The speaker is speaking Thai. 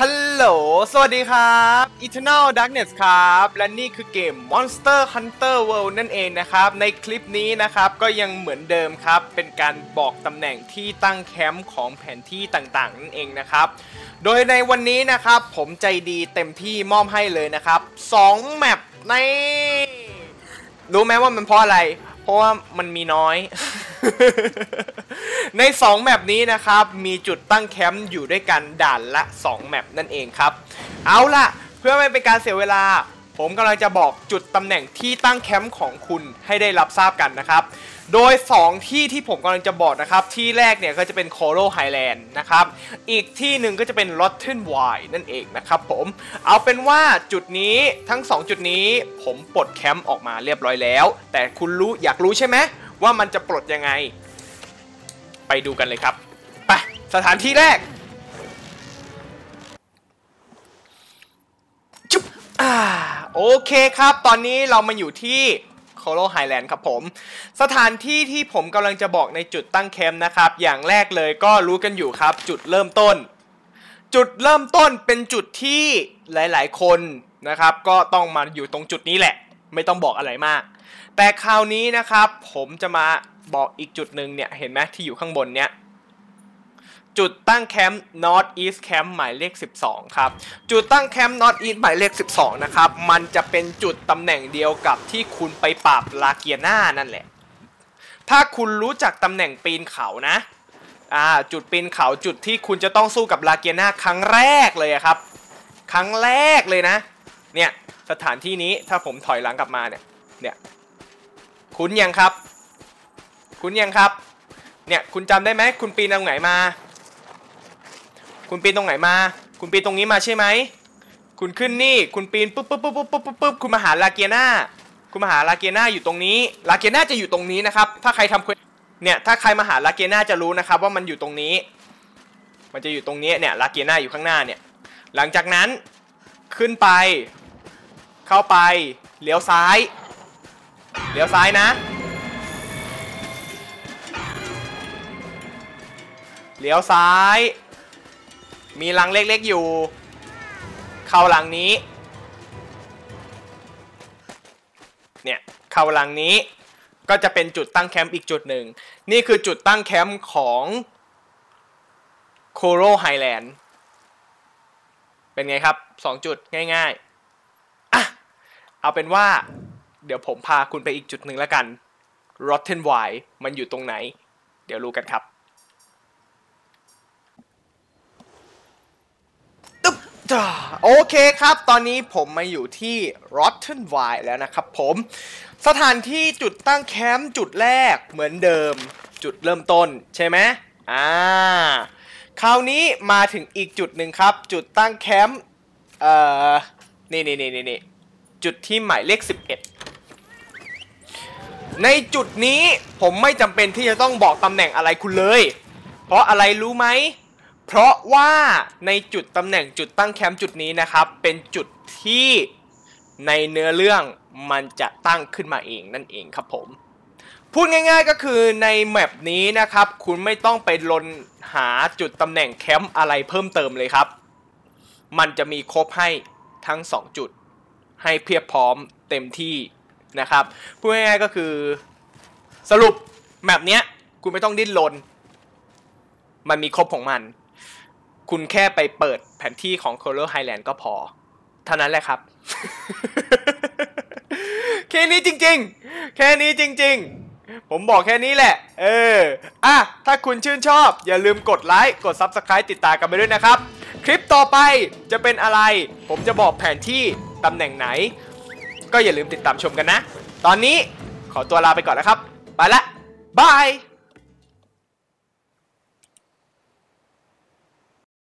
ฮัลโหล สวัสดีครับ Eternal Darkness ครับ และนี่คือเกม Monster Hunter World นั่นเองนะครับ ในคลิปนี้นะครับก็ยังเหมือนเดิมครับ เป็นการบอกตำแหน่งที่ตั้งแคมป์ของแผนที่ต่างๆ นั่นเองนะครับ โดยในวันนี้นะครับ ผมใจดีเต็มที่มอบให้เลยนะครับ 2 แมปใน รู้ไหมว่ามันเพราะอะไร เพราะว่ามันมีน้อย ใน 2 map นี้นะครับ มีจุดตั้งแคมป์อยู่ด้วยกันด่านละ 2 map นั่นเองครับ เอาล่ะ เพื่อไม่เป็นการเสียเวลา ผมกำลังจะบอกจุดตำแหน่งที่ตั้งแคมป์ของคุณให้ได้รับทราบกันนะครับ โดย 2 ที่ที่ผมกำลังจะบอกนะครับ ที่แรกเนี่ยก็จะเป็นโคโ o ไฮแลนด์นะครับ อีกที่หนึ่งก็จะเป็น r o t t e n w i นั่นเองนะครับผม เอาเป็นว่าจุดนี้ทั้ง 2 จุดนี้ผมปลดแคมป์ออกมาเรียบร้อยแล้ว แต่คุณรู้อยากรู้ใช่ไหมว่ามันจะปลดยังไง ไปดูกันเลยครับ ไป สถานที่แรก จุ๊บ อ่า โอเคครับ ตอนนี้เรามาอยู่ที่โคโ o ไฮแลนด์ครับผม สถานที่ที่ผมกำลังจะบอกในจุดตั้งแคมป์นะครับ อย่างแรกเลยก็รู้กันอยู่ครับ จุดเริ่มต้น จุดเริ่มต้นเป็นจุดที่หลาย ๆ คนนะครับ ก็ต้องมาอยู่ตรงจุดนี้แหละ ไม่ต้องบอกอะไรมาก แต่คราวนี้นะครับ ผมจะมาบอกอีกจุดหนึ่งเนี่ย เห็นไหมที่อยู่ข้างบนเนี่ยจุดตั้งแคมป์ North East Camp หมายเลข 12 ครับ จุดตั้งแคมป์ North East หมายเลข 12 นะครับ มันจะเป็นจุดตำแหน่งเดียวกับที่คุณไปปราบลาเกียนานั่นแหละ ถ้าคุณรู้จักตำแหน่งปีนเขานะ อ่า จุดปีนเขาจุดที่คุณจะต้องสู้กับลาเกียนาครั้งแรกเลยครับ ครั้งแรกเลยนะ เนี่ย สถานที่นี้ถ้าผมถอยหลังกลับมาเนี่ย เนี่ย คุณยังครับ คุณยังครับ เนี่ยคุณจำได้ไหมคุณปีนตรงไหนมา คุณปีนตรงไหนมา คุณปีนตรงนี้มาใช่ไหมคุณขึ้นนี่คุณปีนปุ๊บปุ๊บปุ๊บปุ๊บปุ๊บปุ๊บปุ๊บคุณมาหาลาเกียนาคุณมาหาลาเกียนาอยู่ตรงนี้ลาเกียนาจะอยู่ตรงนี้นะครับ ถ้าใครทำเควสเนี่ยถ้าใครมาหาลาเกียนาจะรู้นะครับว่ามันอยู่ตรงนี้ มันจะอยู่ตรงนี้เนี่ยลาเกียนาอยู่ข้างหน้าเนี่ยหลังจากนั้นขึ้นไป เข้าไปเลี้ยวซ้าย เลี้ยวซ้ายนะ เลี้ยวซ้าย มีรังเล็กๆอยู่ เข้าลังนี้ เนี่ย เข้าลังนี้ ก็จะเป็นจุดตั้งแคมป์อีกจุดหนึ่ง นี่คือจุดตั้งแคมป์ของโคโรไฮแลนด์ เป็นไงครับ 2 จุดง่ายๆ อะ เอาเป็นว่า เดี๋ยวผมพาคุณไปอีกจุดหนึ่งแล้วกัน Rotten Y มันอยู่ตรงไหน เดี๋ยวรู้กันครับจ้าโอเคครับ ตอนนี้ผมมาอยู่ที่ Rotten Y แล้วนะครับผม สถานที่จุดตั้งแคมป์จุดแรกเหมือนเดิม จุดเริ่มต้นใช่ไหมอ่า คราวนี้มาถึงอีกจุดหนึ่งครับ จุดตั้งแคมป์ เอ่อ นี่นี่นี่นี่นี่จุดที่หมายเลข 11 ในจุดนี้ผมไม่จำเป็นที่จะต้องบอกตำแหน่งอะไรคุณเลย เพราะอะไรรู้ไหม เพราะว่าในจุดตำแหน่งจุดตั้งแคมป์จุดนี้นะครับ เป็นจุดที่ในเนื้อเรื่องมันจะตั้งขึ้นมาเองนั่นเองครับผม พูดง่ายๆก็คือในแมปนี้นะครับ คุณไม่ต้องไปลนหาจุดตำแหน่งแคมป์อะไรเพิ่มเติมเลยครับ มันจะมีครบให้ทั้ง 2 จุด ให้เพียบพร้อมเต็มที่ นะครับพูดง่ายๆก็คือสรุปแมปเนี้ยคุณไม่ต้องดิ้นรนมันมีครบของมัน คุณแค่ไปเปิดแผนที่ของ Color Highland ก็พอ เท่านั้นแหละครับ แค่นี้จริงๆ แค่นี้จริงๆ ผมบอกแค่นี้แหละ เออ อะ ถ้าคุณชื่นชอบ อย่าลืมกดไลค์ กด Subscribe ติดตามกันไปด้วยนะครับ คลิปต่อไปจะเป็นอะไร ผมจะบอกแผนที่ตำแหน่งไหน ก็อย่าลืมติดตามชมกันนะ ตอนนี้ขอตัวลาไปก่อนนะครับ ไปละบาย